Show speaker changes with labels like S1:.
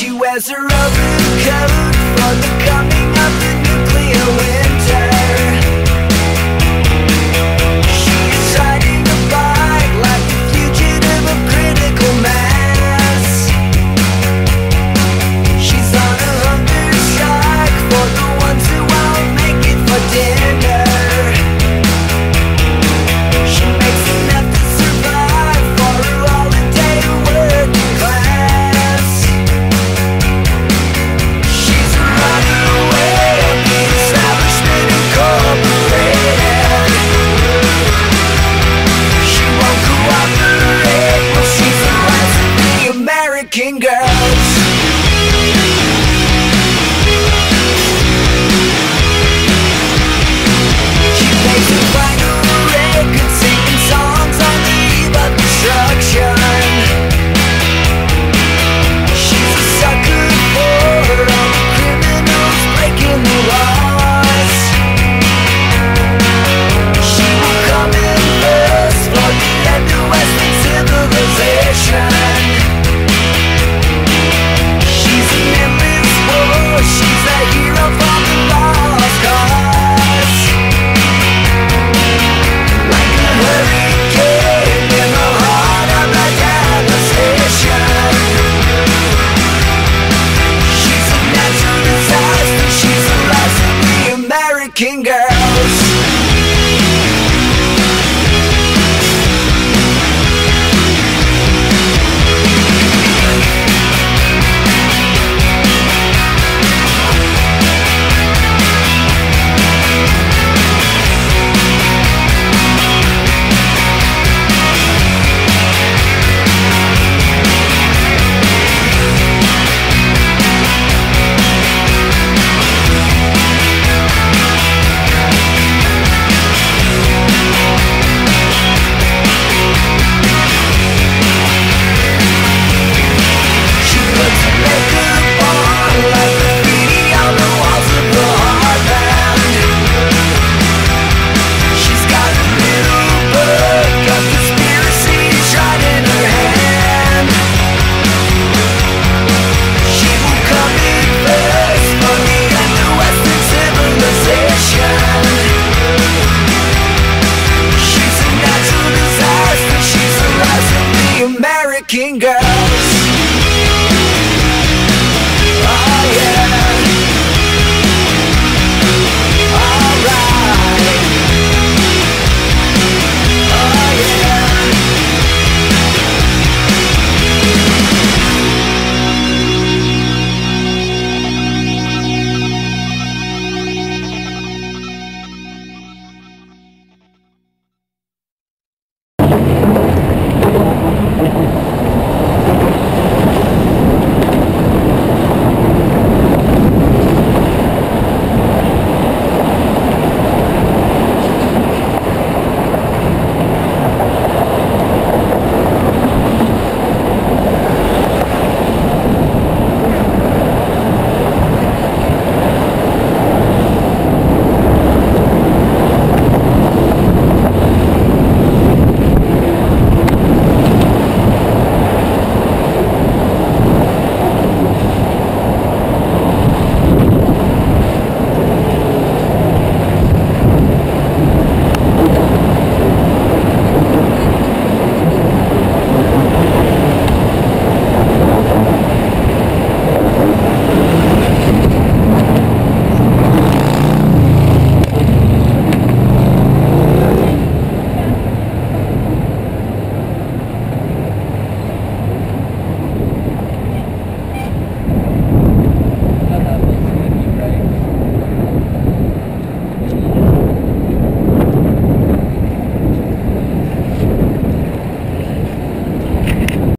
S1: She wears a road coat for the coming of the King girls. King girl.